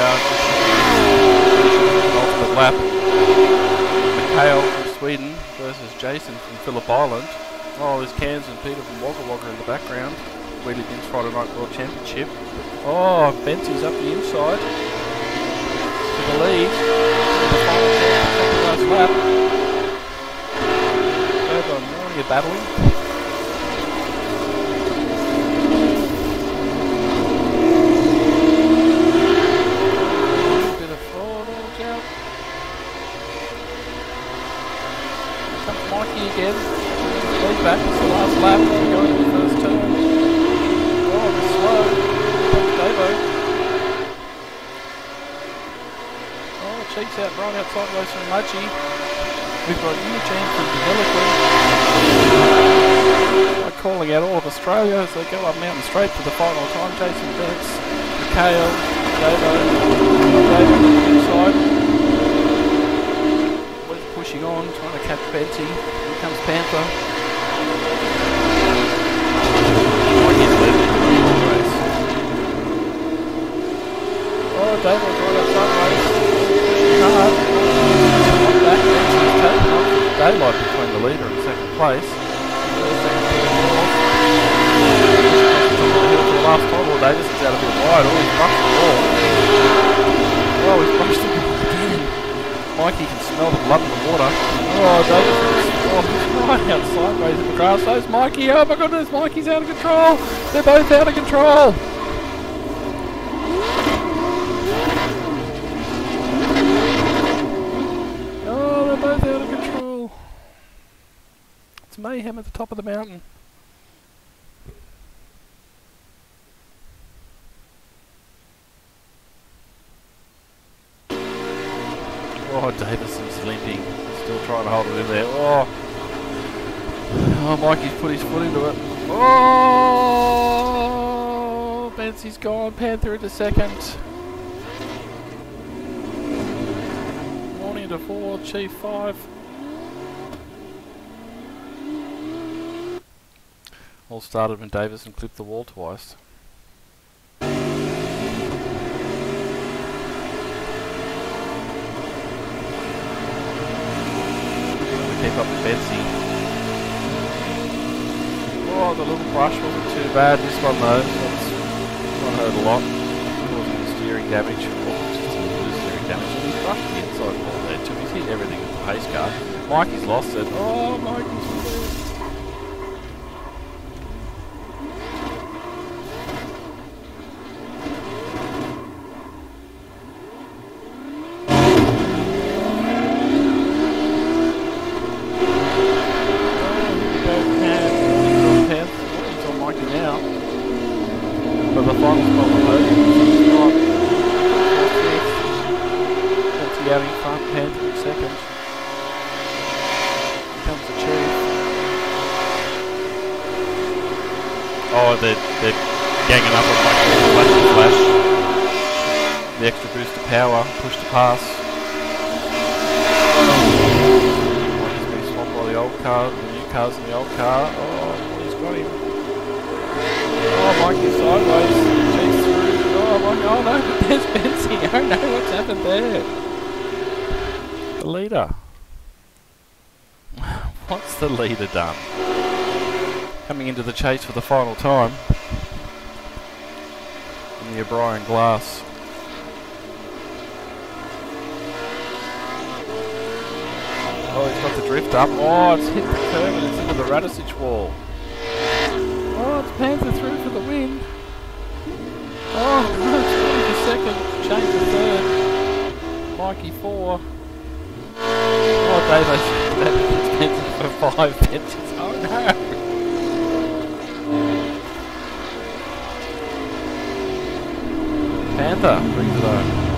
are. Ultimate lap. Mikhail from Sweden versus Jason from Phillip Island. Oh, there's Cairns and Peter from Wagga Wagga in the background. Wheelie Bins Friday Night World Championship. Oh, Bentsy's up the inside. To the lead. The final last lap. Over on morning of battling. Bit of fraud, watch out. Here comes Mikey again. Lead back, it's the last lap. Going to the first turn. Oh, it's slow. Comes Davo. Oh, cheeks out right out sideways from Mudgee. We've got Eugene from. Like calling out all of Australia as they go up mountain straight for the final time. Jason Betts, Mikhail, Davo on the inside. Was pushing on, trying to catch Benty. Here comes Panther. Oh, race. Oh, Davo's right up sideways. Hard. Not back. Benty's taken off. Daylight between the leader and second place. Last time. Well, Davison's out a bit wide. Oh, he's the. Oh, he's the. Mikey can smell the blood in the water. Oh, Davison's oh, right out sideways in the grass. Those Mikey. Oh my goodness, Mikey's out of control. They're both out of control. Oh, they're both out of control. It's mayhem at the top of the mountain. Oh, Davison's limping. Still trying to hold it in there. Oh, oh Mikey's put his foot into it. Oh, Bentsy's gone. Panther into second. Morning into four, Chief five. All started when Davison clipped the wall twice. Keep up Betsy. Oh, the little brush wasn't too bad. This one though, that's not hurt a lot. Causing steering damage, or just a little bit of steering damage. He's brushed the inside wall there too. He's hit everything with the pace car. Mikey's lost it. Oh, Mikey's there. For the final spot on the podium, Scott. In front, Panther in second. Here comes the chief. Oh, they're, they're ganging up on Michael Flash and Flash. The extra boost of power, push to pass. Mikey's been swamped by the old car, the new cars in the old car. Oh, he's got him. Oh, Mikey's sideways. Chase through. Oh, Mikey. Oh, no. There's Bensy. Oh, no. What's happened there? The leader. What's the leader done? Coming into the chase for the final time. In the O'Brien glass. Oh, he's got the drift up. Oh, it's hit the curve and it's into the Radisich wall. Oh, it's Panther through for the win. Oh, no, it's for second. Change to third. Mikey four. Davis. Davis Panther for five. Panther's. Oh, no. Panther brings it home.